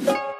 Bye.